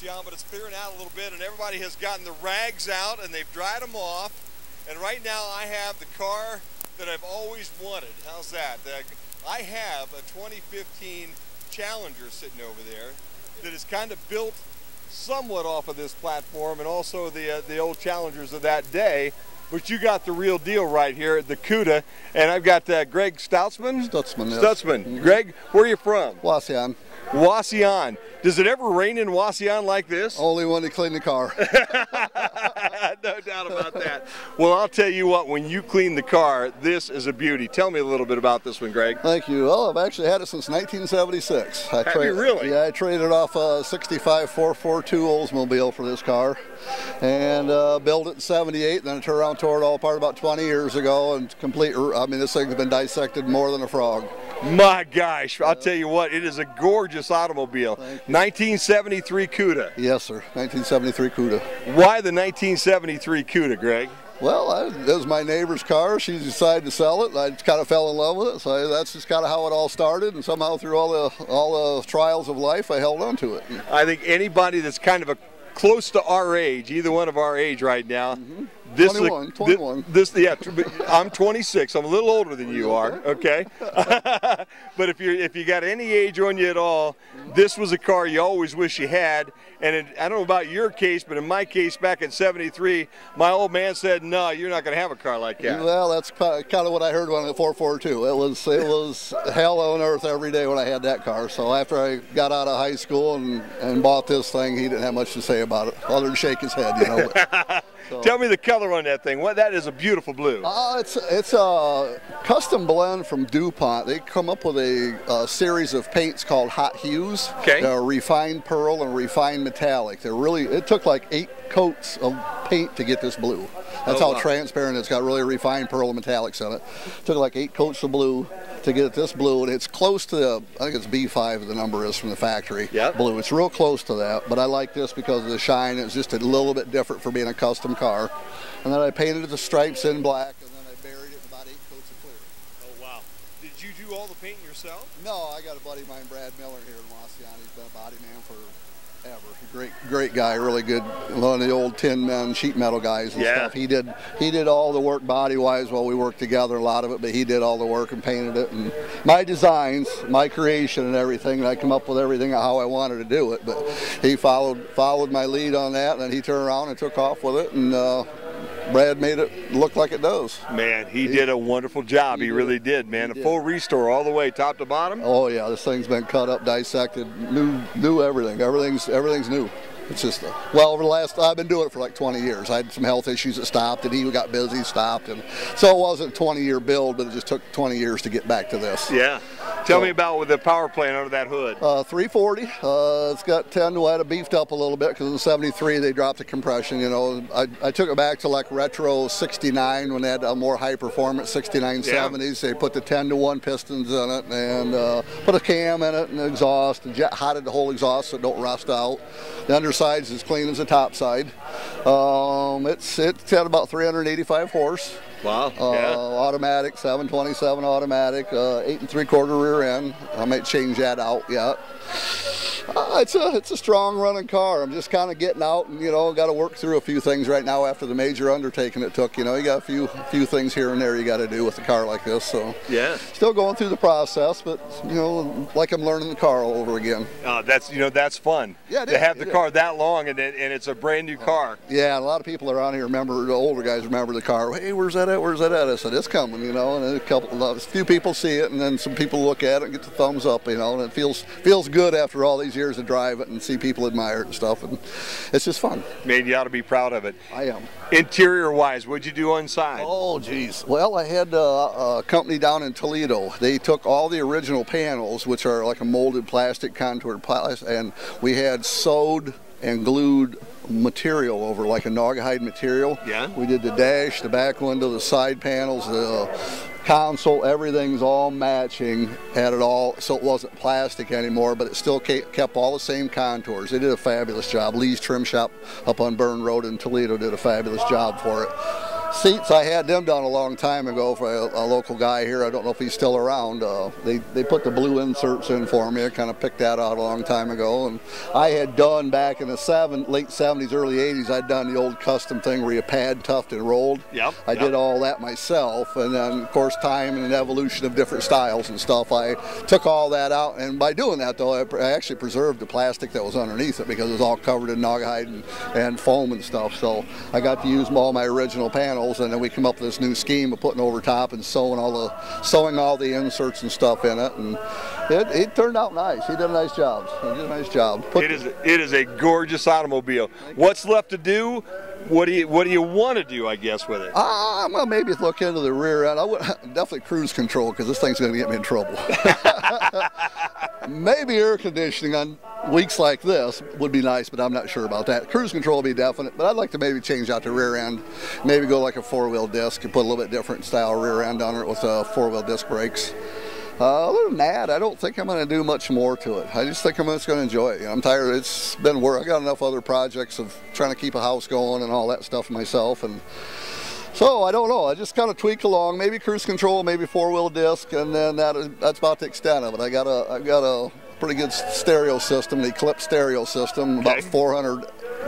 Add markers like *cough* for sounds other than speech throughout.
But it's clearing out a little bit, and everybody has gotten the rags out and they've dried them off. And right now I have the car that I've always wanted. How's that? I have a 2015 Challenger sitting over there that is kind of built somewhat off of this platform and also the, uh, the old Challengers of that day. But you got the real deal right here at the CUDA. And I've got uh, Greg Stoutsman. Stutzman, yes. Stutzman. Mm -hmm. Greg, where are you from? Wauseon. Wauseon. Does it ever rain in Wauseon like this? Only when they clean the car. *laughs* no doubt about that. Well, I'll tell you what, when you clean the car, this is a beauty. Tell me a little bit about this one, Greg. Thank you. Well, I've actually had it since 1976. I Have you really? Yeah, I traded off a 65 442 Oldsmobile for this car and uh, built it in 78. Then I turned around, tore it all apart about 20 years ago and complete, I mean, this thing's been dissected more than a frog. My gosh, I'll tell you what, it is a gorgeous automobile. 1973 CUDA. Yes, sir. 1973 CUDA. Why the 1973 CUDA, Greg? Well, I, it was my neighbor's car. She decided to sell it. I kind of fell in love with it. So that's just kind of how it all started. And somehow through all the all the trials of life, I held on to it. I think anybody that's kind of a close to our age, either one of our age right now, mm -hmm this 21, is a, 21. This, this, yeah, I'm 26. I'm a little older than you are. *laughs* Okay, *laughs* but if you if you got any age on you at all, this was a car you always wish you had. And it, I don't know about your case, but in my case, back in '73, my old man said, "No, you're not going to have a car like that." Well, that's kind of what I heard when the 442. It was it was hell on earth every day when I had that car. So after I got out of high school and and bought this thing, he didn't have much to say about it, other than shake his head, you know. *laughs* But, so. Tell me the color on that thing. What that is a beautiful blue. Uh, it's it's a custom blend from DuPont. They come up with a, a series of paints called Hot Hues. Okay. They're refined pearl and refined metallic. They're really. It took like eight coats of paint to get this blue. That's oh, how wow. transparent it's got. Really refined pearl and metallics in it. Took like eight coats of blue to get this blue, and it's close to the, I think it's B5 the number is from the factory yep. blue. It's real close to that, but I like this because of the shine. It's just a little bit different for being a custom car. And then I painted the stripes in black, and then I buried it in about eight coats of clear. Oh, wow. Did you do all the painting yourself? No, I got a buddy of mine, Brad Miller, here in Wauseon. He's been a body man for ever. Great, great guy, really good. One of the old tin men, sheet metal guys and yeah. stuff. He did, he did all the work body wise while we worked together, a lot of it, but he did all the work and painted it. And my designs, my creation and everything, and I come up with everything how I wanted to do it. But he followed, followed my lead on that, and then he turned around and took off with it, and uh, Brad made it look like it does. Man, he, he did a wonderful job. He, he really did, man. He a did. full restore all the way, top to bottom. Oh yeah, this thing's been cut up, dissected, new, new everything. Everything's everything's new. It's just, a, well, over the last, I've been doing it for like 20 years. I had some health issues that stopped, and he got busy, stopped, and so it wasn't a 20-year build, but it just took 20 years to get back to this. Yeah. Tell so, me about with the power plant under that hood. Uh, 340. Uh, it's got 10 to it beefed up a little bit because in 73 they dropped the compression. You know, I, I took it back to like retro 69 when they had a more high performance 69 yeah. 70s. They put the 10 to 1 pistons in it and uh, put a cam in it and exhaust and jet hotted the whole exhaust so it don't rust out. The underside's as clean as the top side. Um, it's it's about 385 horse. Wow. Uh, yeah. Automatic, 727 automatic, uh, eight and three quarter rear end. I might change that out yet. It's a it's a strong running car. I'm just kind of getting out and you know got to work through a few things right now after the major undertaking it took. You know you got a few few things here and there you got to do with a car like this. So yeah, still going through the process, but you know like I'm learning the car all over again. Uh, that's you know that's fun. Yeah, to have the car that long and it, and it's a brand new car. Yeah, a lot of people around here remember the older guys remember the car. Hey, where's that at? Where's that at? I said it's coming. You know, and a couple a few people see it, and then some people look at it and get the thumbs up. You know, and it feels feels good after all these years to drive it and see people admire it and stuff. And it's just fun. Man, you ought to be proud of it. I am. Interior wise, what'd you do inside? Oh, geez. Well, I had uh, a company down in Toledo. They took all the original panels, which are like a molded plastic, contoured plastic, and we had sewed and glued material over like a Naugahyde material. Yeah. We did the dash, the back window, the side panels, the console, everything's all matching, had it all, so it wasn't plastic anymore, but it still kept all the same contours. They did a fabulous job. Lee's Trim Shop up on Byrne Road in Toledo did a fabulous job for it. Seats, I had them done a long time ago for a, a local guy here. I don't know if he's still around. Uh, they, they put the blue inserts in for me. I kind of picked that out a long time ago. And I had done back in the seven, late 70s, early 80s, I'd done the old custom thing where you pad, tuft, and rolled. Yep. I yep. did all that myself. And then, of course, time and an evolution of different styles and stuff, I took all that out. And by doing that, though, I, I actually preserved the plastic that was underneath it because it was all covered in Naugahyde and, and foam and stuff. So I got to use all my original panels, and then we come up with this new scheme of putting over top and sewing all the sewing all the inserts and stuff in it, and it, it turned out nice. He did a nice job. He did a nice job. Put it is it is a gorgeous automobile. What's left to do? What do you What do you want to do? I guess with it. Uh, well, maybe look into the rear end. I would *laughs* definitely cruise control because this thing's going to get me in trouble. *laughs* maybe air conditioning on weeks like this would be nice, but I'm not sure about that. Cruise control will be definite, but I'd like to maybe change out the rear end. Maybe go like a four-wheel disc and put a little bit different style rear end on it with uh, four-wheel disc brakes. Uh, other than that, I don't think I'm going to do much more to it. I just think I'm just going to enjoy it. I'm tired. It's been work. I got enough other projects of trying to keep a house going and all that stuff myself, and so I don't know. I just kind of tweak along. Maybe cruise control, maybe four-wheel disc, and then that, that's about the extent of it. I got a I got a pretty good stereo system, the Eclipse stereo system, okay. about 400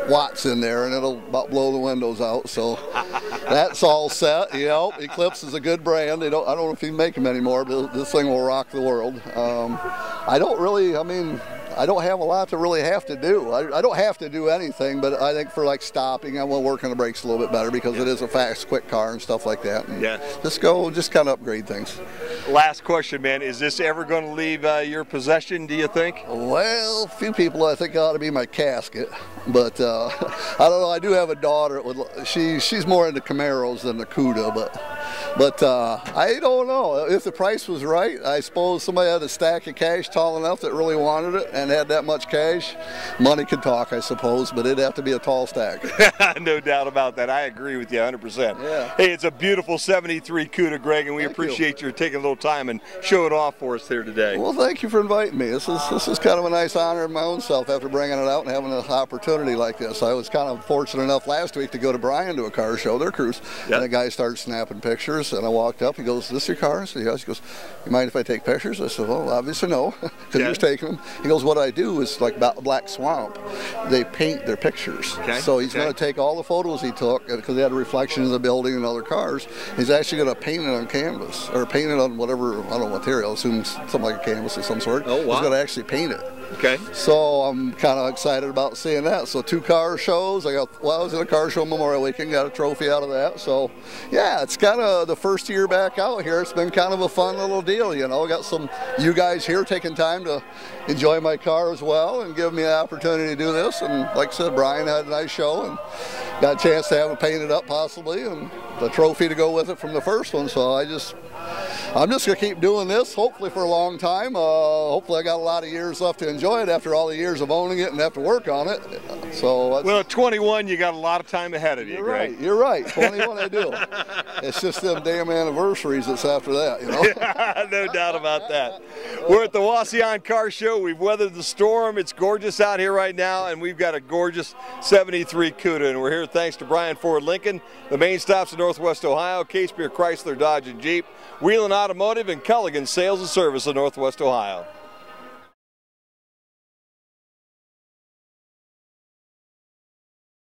watts in there, and it'll about blow the windows out. So *laughs* that's all set. You know, Eclipse is a good brand. They don't. I don't know if you make them anymore, but this thing will rock the world. Um, I don't really. I mean, I don't have a lot to really have to do. I, I, don't have to do anything, but I think for like stopping, I want to work on the brakes a little bit better because yeah. it is a fast, quick car and stuff like that. And yeah. Just go, just kind of upgrade things. Last question, man. Is this ever going to leave uh, your possession, do you think? Well, a few people I think ought to be my casket, but uh, *laughs* I don't know. I do have a daughter. She, she's more into Camaros than the Cuda, but but uh, I don't know. If the price was right, I suppose somebody had a stack of cash tall enough that really wanted it and had that much cash, money could talk, I suppose, but it'd have to be a tall stack. *laughs* no doubt about that. I agree with you 100%. Yeah. Hey, it's a beautiful 73 CUDA, Greg, and we thank appreciate you. you taking a little time and showing it off for us here today. Well, thank you for inviting me. This is this is kind of a nice honor of my own self after bringing it out and having an opportunity like this. I was kind of fortunate enough last week to go to Bryan to a car show, their cruise, yep. and the guy started snapping pictures, and I walked up. He goes, "Is this your car?" I said, "Yes." He goes, "You mind if I take pictures?" I said, "Well, obviously no, *laughs* because yeah. you're taking them." He goes, "What I do is like Black Swamp. They paint their pictures. Okay. So he's okay. going to take all the photos he took because they had a reflection of the building and other cars. He's actually going to paint it on canvas or paint it on whatever I don't know material. Assume something like a canvas of some sort. Oh wow! He's going to actually paint it. Okay. So I'm kind of excited about seeing that. So two car shows. I got well, I was in a car show Memorial Weekend, got a trophy out of that. So yeah, it's kind of the first year back out here. It's been kind of a fun little deal. You know, got some you guys here taking time to enjoy my car as well and give me an opportunity to do this. And like I said, Bryan had a nice show and got a chance to have it painted up possibly and the trophy to go with it from the first one. So I just I'm just going to keep doing this, hopefully for a long time. Uh, hopefully I got a lot of years left to enjoy it after all the years of owning it and have to work on it. So Well, at 21, you got a lot of time ahead of you, You're right. You're right. 21 I do. It's just them damn anniversaries that's after that, you know? *laughs* no doubt about that. We're at the Wauseon Car Show. We've weathered the storm. It's gorgeous out here right now, and we've got a gorgeous 73 CUDA, and we're here thanks to Brian Ford Lincoln, the main stops in Northwest Ohio, Case Beer Chrysler Dodge and Jeep, Whelen Automotive, and Culligan Sales and Service in Northwest Ohio.